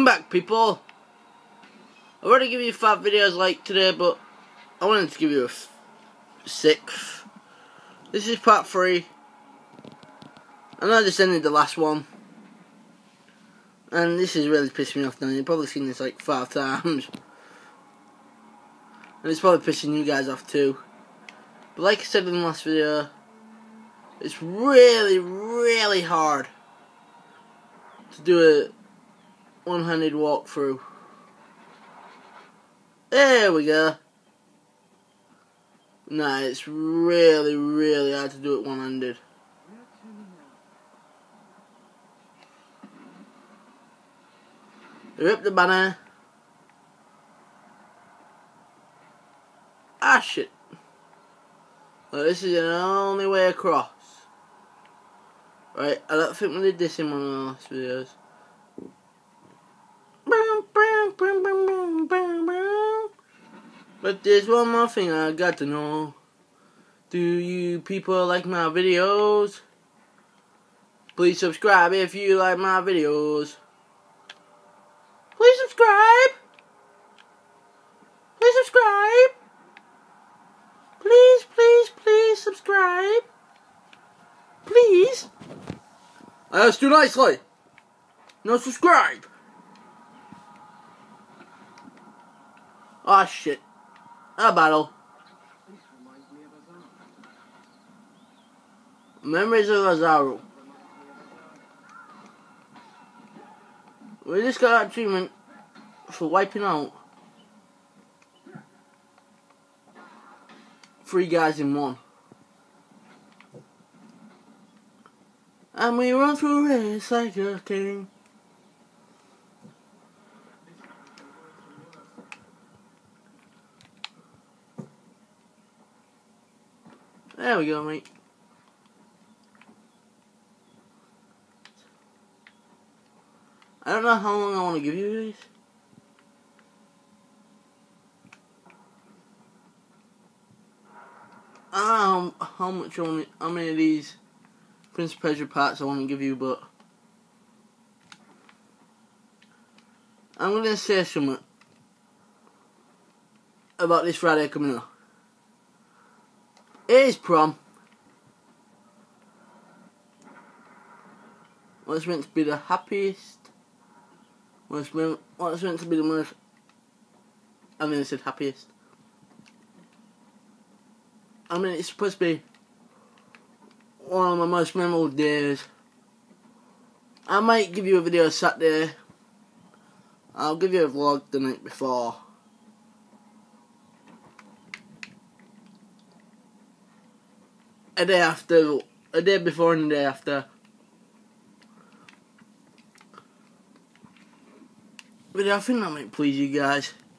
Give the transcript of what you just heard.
Welcome back, people. I to give you five videos like today, but I wanted to give you a sixth. This is part three. And I just ended the last one. And this is really pissing me off now. You've probably seen this like five times. And it's probably pissing you guys off too. But like I said in the last video, it's really, really hard to do a one-handed walkthrough. There we go. Nah, it's really, really hard to do it one-handed. Rip the banner. Ah, shit. Well, this is the only way across. Right, I don't think we did this in one of the last videos. But there's one more thing I got to know. Do you people like my videos? Please subscribe if you like my videos. Please subscribe. Please subscribe. Please, please, please subscribe. Please. I asked you nicely. No subscribe. Ah, oh, shit. A battle. Memories of Lazaro. We just got treatment for wiping out three guys in one. And we run through it like a king. There we go, mate. I don't know how long I want to give you these. I don't know how, much I want, how many of these Prince Persia parts I want to give you, but I'm to say something about this Friday coming up. It is prom. What's meant to be the happiest? What's meant, what's meant to be the most? I mean, I said happiest. I mean, it's supposed to be one of my most memorable days. I might give you a video Saturday. I'll give you a vlog the night before. A day after, a day before and a day after. But I think that might please you guys.